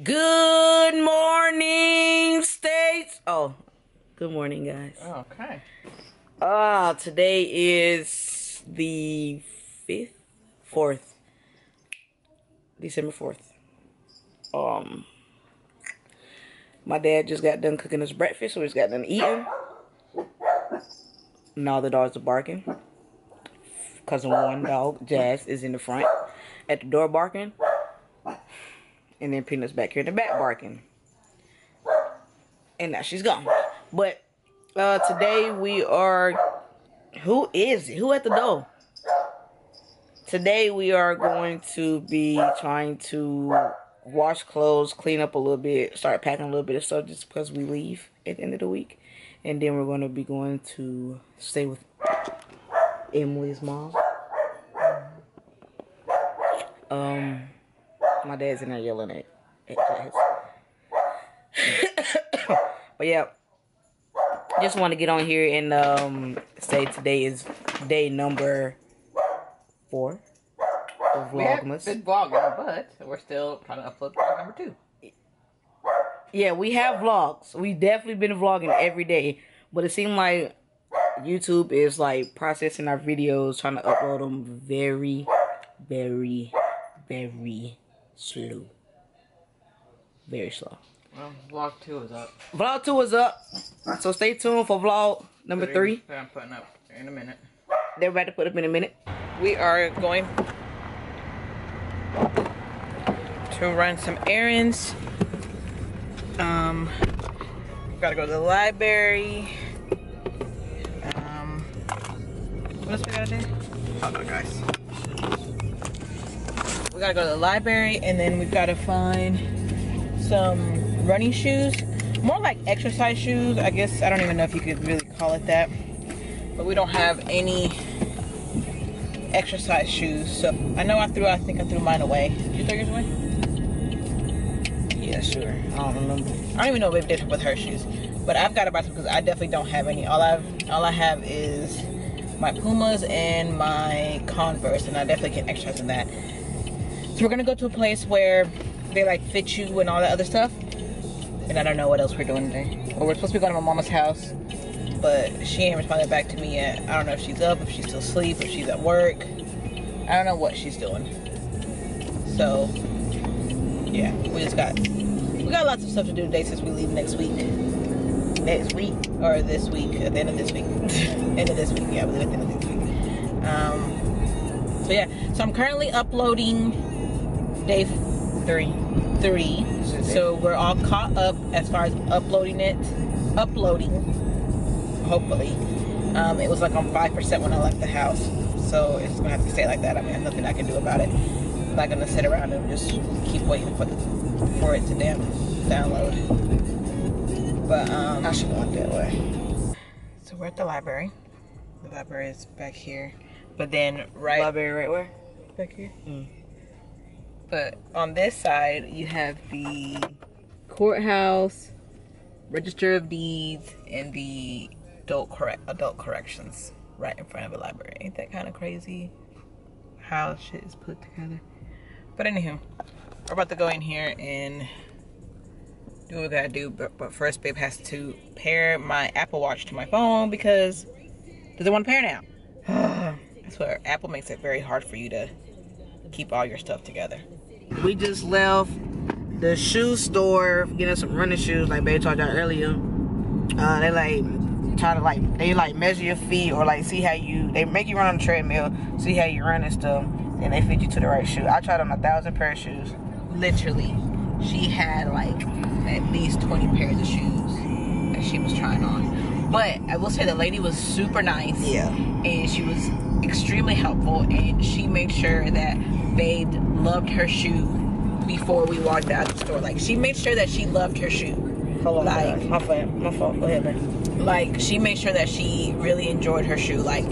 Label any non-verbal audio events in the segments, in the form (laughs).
Good morning, States. Oh, good morning, guys. Okay. Ah, today is the 5th, 4th, December 4th. Um, my dad just got done cooking us breakfast, so he's got done eating. Now the dogs are barking. Cousin one dog, Jazz, is in the front at the door barking. And then Peanut's back here in the back barking. And now she's gone. But uh today we are who is it? Who at the door? Today we are going to be trying to wash clothes, clean up a little bit, start packing a little bit of stuff just because we leave at the end of the week. And then we're going to be going to stay with Emily's mom. Um my dad's in there yelling at, at (coughs) but yeah, just want to get on here and um, say today is day number four of We Vlogmas. been vlogging, but we're still trying to upload vlog number two. Yeah, we have vlogs. We definitely been vlogging every day, but it seemed like YouTube is like processing our videos, trying to upload them very, very, very slow. Very slow. Well, vlog two is up. Vlog two is up, so stay tuned for vlog number three. That I'm putting up in a minute. They're about to put up in a minute. We are going to run some errands. Um, gotta go to the library. Um, what else we gotta do? Hold on, guys. We gotta go to the library, and then we've gotta find some running shoes. More like exercise shoes. I guess I don't even know if you could really call it that. But we don't have any exercise shoes. So I know I threw. I think I threw mine away. Did you throw yours away? Yeah, sure. I don't remember. I don't even know if they did with her shoes, but I've got to buy some because I definitely don't have any. All I've all I have is my Pumas and my Converse, and I definitely can exercise in that. So we're gonna go to a place where they like fit you and all that other stuff. And I don't know what else we're doing today. Well, we're supposed to be going to my mama's house, but she ain't responded back to me yet. I don't know if she's up, if she's still asleep, if she's at work. I don't know what she's doing. So yeah, we just got we got lots of stuff to do today since we leave next week. Next week or this week, at the end of this week. (laughs) end of this week, yeah, we leave at the end of this week. Um so yeah, so I'm currently uploading day three. Three. So we're all caught up as far as uploading it. Uploading. Hopefully. Um, it was like on five percent when I left the house. So it's gonna have to stay like that. I mean there's nothing I can do about it. I'm not gonna sit around and just keep waiting for the for it to damn download. But um I should walk that way. so we're at the library. The library is back here. But then right Library right where? back here. Mm. But on this side, you have the courthouse, register of deeds, and the adult correct adult corrections right in front of the library. Ain't that kind of crazy? How shit is put together. But anywho, we're about to go in here and do what we gotta do. But, but first, babe has to pair my Apple Watch to my phone because does it want to pair now? (sighs) That's where Apple makes it very hard for you to keep all your stuff together. We just left the shoe store getting some running shoes like Babe talked about earlier. Uh, they like try to like they like measure your feet or like see how you they make you run on the treadmill, see how you run and stuff, and they fit you to the right shoe. I tried on a thousand pair of shoes. literally she had like at least 20 pairs of shoes that she was trying on but i will say the lady was super nice Yeah. and she was extremely helpful and she made sure that babe loved her shoe before we walked out of the store like she made sure that she loved her shoe Hold on, Like- my fault. My fault. Go ahead, man. like she made sure that she really enjoyed her shoe like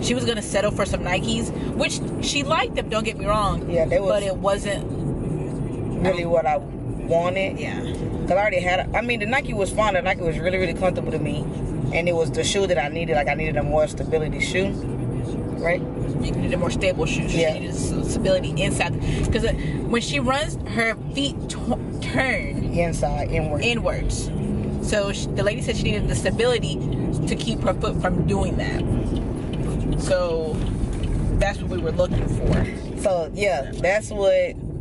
she was gonna settle for some nikes which she liked them don't get me wrong Yeah, they was but it wasn't really what I wanted. yeah Cause I already had. I mean, the Nike was fine. The Nike was really, really comfortable to me, and it was the shoe that I needed. Like I needed a more stability shoe, right? You needed a more stable. Yeah. She needed stability inside because uh, when she runs, her feet t- turn Inside, inward. inwards. So she, the lady said she needed the stability to keep her foot from doing that. So that's what we were looking for. So yeah, that's what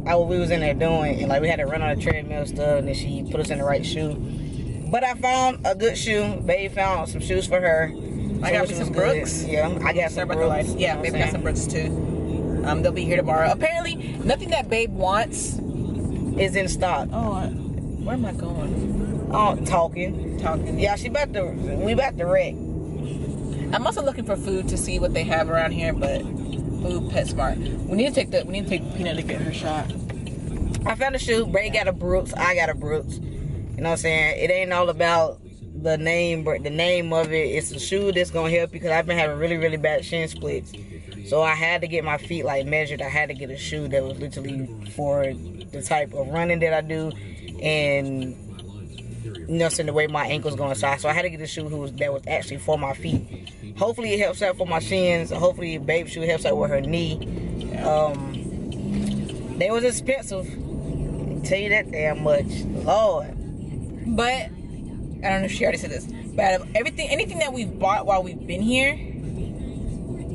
I, we was in there doing, and like we had to run on a treadmill stuff, and then she put us in the right shoe. But I found a good shoe. Babe found some shoes for her. I got which me was some good. Brooks. Yeah, I got some Brooks. lights. Yeah, you know babe got some Brooks too. Um, they'll be here tomorrow. Apparently, nothing that babe wants. Is in stock. Oh, I, where am I going? Oh, talking. Talking. Yeah, she about to. We about to wreck. I'm also looking for food to see what they have around here, but food, PetSmart. We need to take the we need to take Peanut to get her shot. I found a shoe. Bray got a Brooks. I got a Brooks. You know what I'm saying? It ain't all about the name, the name of it. It's a shoe that's gonna help you because I've been having really, really bad shin splits. So I had to get my feet like measured. I had to get a shoe that was literally for the type of running that I do, and you know, saying the way my ankles going. So I, so I had to get a shoe who was that was actually for my feet. Hopefully it helps out for my shins. Hopefully babe shoe helps out with her knee. Um, they was expensive. I tell you that damn much. Lord. But I don't know if she already said this. But out of everything, anything that we've bought while we've been here,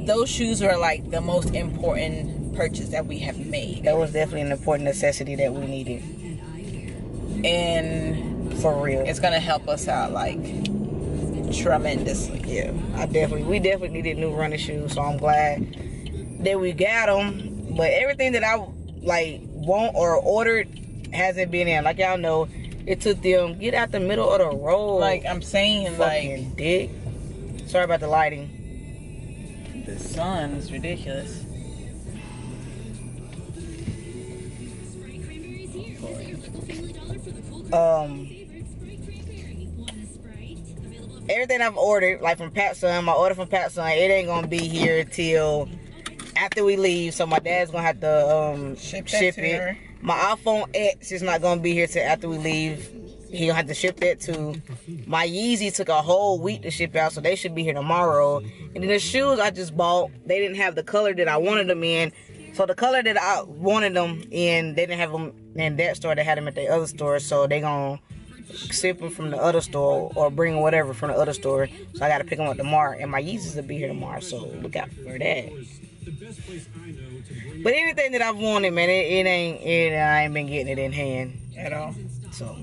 those shoes are like the most important purchase that we have made. That was definitely an important necessity that we needed. And For real. it's gonna help us out like tremendously. yeah, I definitely, we definitely needed new running shoes. So I'm glad that we got them. But everything that I like want or ordered hasn't been in. Like y'all know, it took them get out the middle of the road. Like I'm saying, like dick. Sorry about the lighting. the sun is ridiculous. Um, everything I've ordered, like from PacSun, my order from PacSun, it ain't gonna be here till after we leave. So my dad's gonna have to um, Ship ship, it. her. My iPhone X is not gonna be here till after we leave. He'll have to ship that too. My Yeezy took a whole week to ship out, so they should be here tomorrow. And then the shoes I just bought, they didn't have the color that I wanted them in. So the color that I wanted them in, they didn't have them in that store. They had them at the other store. So they gonna ship them from the other store or bring whatever from the other store. So I gotta pick them up tomorrow. And my Yeezys will be here tomorrow. So look out for that. But anything that I've wanted, man, it, it ain't. It, I ain't been getting it in hand. At all. So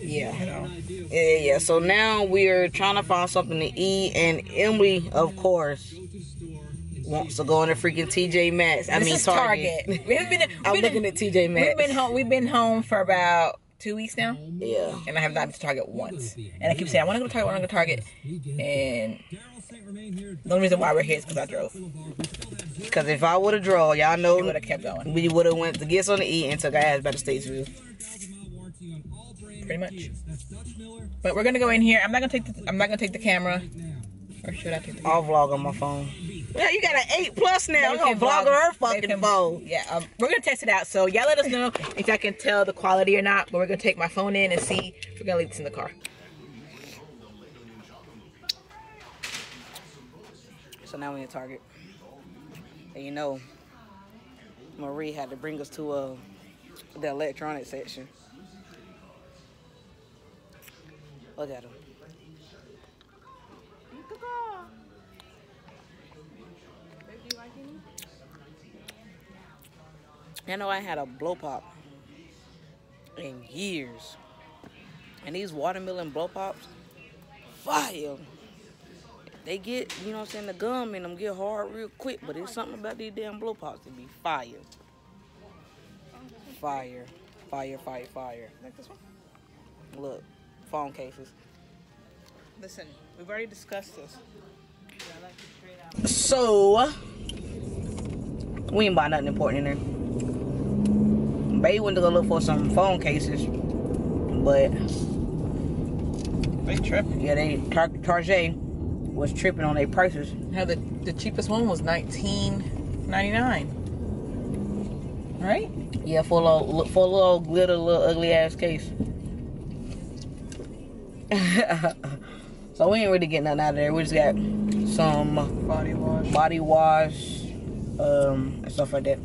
yeah. Yeah, yeah. So now we are trying to find something to eat, and Emily, of course, wants to go in the freaking TJ Maxx. I this mean is Target. Target. (laughs) We haven't been. I'm been- looking at TJ Maxx. We've been home. We've been home for about two weeks now, Yeah. and I have not been to Target once. And I keep saying I want to go to Target. I want to go to Target. And the only reason why we're here is because I drove. Because if I would have drove, y'all We know would have kept going. we would have went to get something to eat and took our ass back to Statesville. Pretty much. But we're gonna go in here. I'm not gonna take. The, I'm not gonna take the camera. Or should I take the? I'll vlog on my phone. Yeah, you got an eight plus now. Babe You gonna can vlog on her fucking phone. Yeah, um, we're gonna test it out. So y'all let us know if I can tell the quality or not. But we're gonna take my phone in and see if we're gonna leave this in the car. So now we're in Target. And you know, Marie had to bring us to uh, the electronic section. Look at him. I know I had a blow pop in years. And these watermelon blow pops, fire. They get, you know what I'm saying, the gum in them get hard real quick, but it's something about these damn blow pops to be fire. Fire. Fire, fire, fire. Like this one. Look, phone cases. Listen, we've already discussed this. So, we ain't buy nothing important in there. Babe went to go look for some phone cases, but They trip. yeah, they Tar- Target was tripping on their prices. How the the cheapest one was 19.99. Right? Yeah, for a little, for a little glitter, little ugly ass case. (laughs) so we ain't really getting nothing out of there. We just got some Body wash. body wash, um, and stuff like that.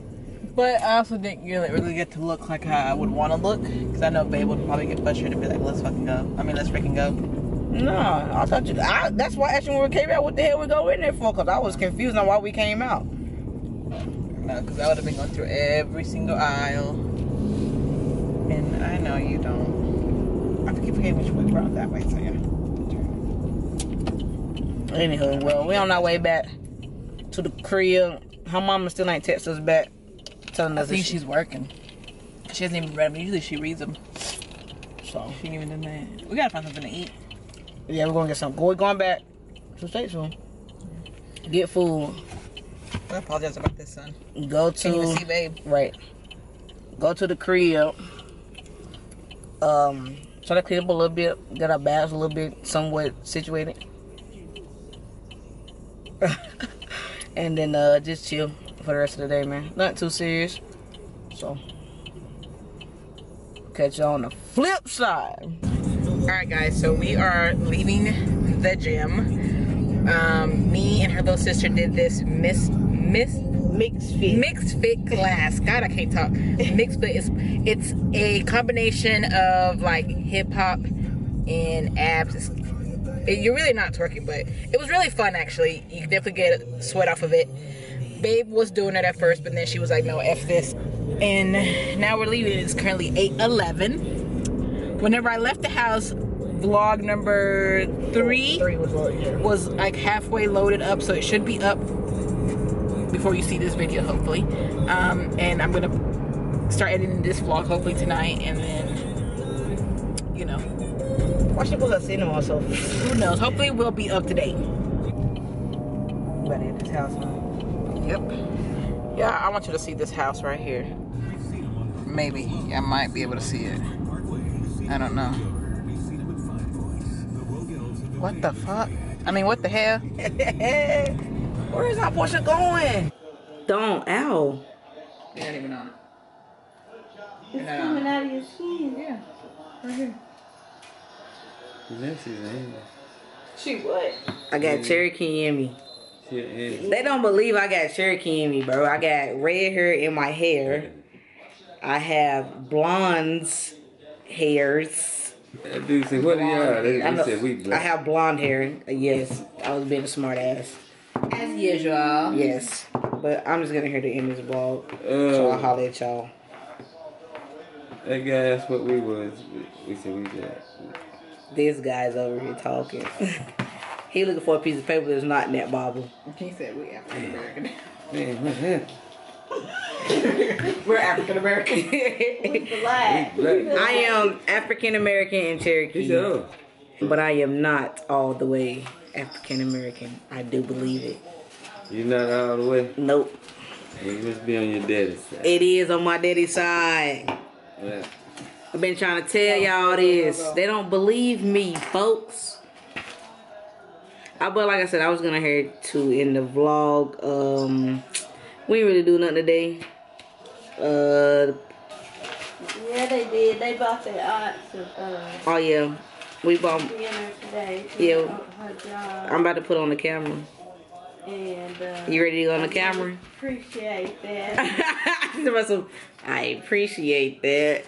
But I also didn't really, really get to look like how I would want to look. Because I know Babe would probably get frustrated and be like, let's fucking go. I mean, let's freaking go. No, I thought you. I, that's why actually when we came out, what the hell we go in there for? Cause I was confused on why we came out. No, because I would have been going through every single aisle. And I know you don't. I keep forgetting which way we're out that way, so yeah. Anywho, well, we on our way back to the crib. Her mama still ain't text us back, telling us that think she, she's working. She hasn't even read them. Usually she reads them. so. She ain't even done that. We gotta find something to eat. Yeah, we're gonna get some. We're going back to state soon. Get food. I apologize about this, son. Go Can't even to see Babe. right. Go to the crib. Um, try to clean up a little bit. Get our bags a little bit somewhat situated. (laughs) and then uh just chill for the rest of the day, man. Not too serious. So catch you on the flip side. All right, guys. So we are leaving the gym. Um, me and her little sister did this Miss Miss Mixed fit. mixed fit class. God, I can't talk. Mixed fit is it's a combination of like hip hop and abs. It's, it- you're really not twerking, but it was really fun actually. You can definitely get sweat off of it. Babe was doing it at first, but then she was like, "No, f this." And now we're leaving. It's currently 8:11. Whenever I left the house, vlog number three Three was like halfway loaded up, so it should be up before you see this video, hopefully. Um, and I'm gonna start editing this vlog hopefully tonight, and then you know, put her cinema so who knows? Hopefully, we'll be up to date. Better this house? Yep. Yeah, I want you to see this house right here. Maybe I might be able to see it. I don't know. What the fuck? I mean, what the hell? (laughs) Where is our Porsche going? Don't, ow. You're not even on it. It's coming out of your skin. Yeah, right here. This is She what? I got Cherokee in me. She is. They don't believe I got Cherokee in me, bro. I got red hair in my hair. I have blondes hairs. That dude said, what are y'all? They, I, they said we I have blonde hair. Yes, I was being a smart ass. As usual. Yes, but I'm just gonna hear the end of this vlog. So I'll Uh, holler at y'all. that guy asked what we was. We, we said we black. This guy's over here talking. (laughs) he looking for a piece of paper that's not in that Bible. He said we African American. Man, what happened? (laughs) (laughs) We're African American. Black. We black. I am African American and Cherokee. said. But I am not all the way African American. I do believe it. You're not all the way? Nope. You must be on your daddy's side. It is on my daddy's side. Yeah. I've been trying to tell y'all this. They don't believe me, folks. I, but like I said, I was gonna hear to in the vlog. Um, we didn't really do nothing today. Uh, Yeah, they did. They bought the aunt some uh, oh yeah, we bought. today. Yeah. Job. I'm about to put on the camera. and uh, You ready to go on the camera? appreciate that. (laughs) I appreciate that.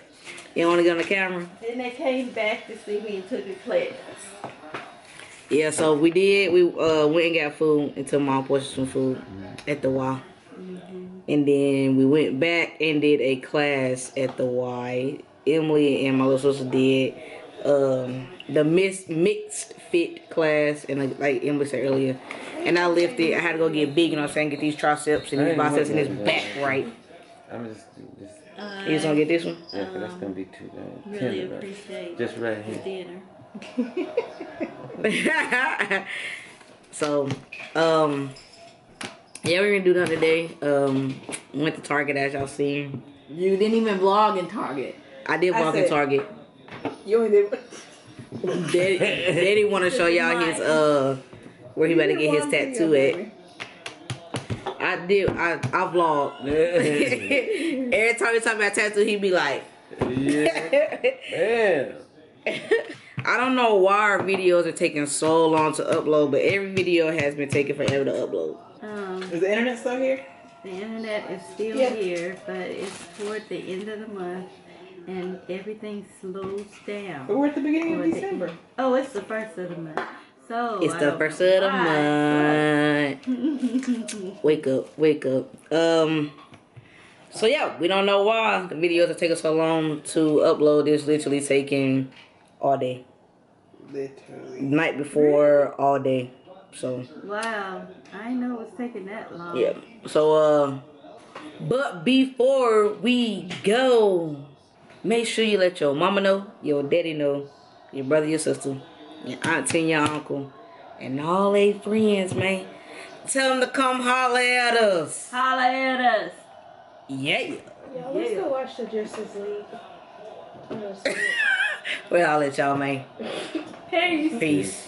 You want to go on the camera? then they came back to see me and took a class. Yeah, so we did. We uh went and got food and took mom portion some food at the Y. And then we went back and did a class at the Y. Emily and my little sister did um the mis- mixed fit class and like, like Emily said earlier. And I lifted. I had to go get big, you know what I'm saying? Get these triceps and these biceps and this back right. I'm just, just You just gonna get this one? yeah, 'cause that's gonna be too uh, Really tender. right? appreciate Just right here. dinner. (laughs) (laughs) so, um, yeah, we're gonna do that today. Um, went to Target as y'all seen. You didn't even vlog in Target. I did I walk in Target. You only did. (laughs) Daddy, Daddy want to show y'all his uh where he about to get his tattoo at. I did. I I vlog. (laughs) Every time he talk about tattoo, he'd be like, yeah. (laughs) Man. I don't know why our videos are taking so long to upload, but every video has been taking forever to upload. Um, Is the internet still here? the internet is still Yeah. here, but it's toward the end of the month, and everything slows down. But we're at the beginning of Toward the December. Oh, it's the first of the month. So It's I the first know of the month. Wake up, wake up. Um. So yeah, we don't know why the videos are taking so long to upload. It's literally taking all day, Literally. night before, all day. So Wow, I know it was taking that long. yeah. So uh, but before we go, make sure you let your mama know, your daddy know, your brother, your sister, your auntie, and your uncle, and all they friends, man. Tell them to come holler at us. Holla at us. Yeah. Yeah, let's Yeah. go watch the Justice League. (laughs) I'm gonna see. Well, I'll let y'all, man. Peace. Peace.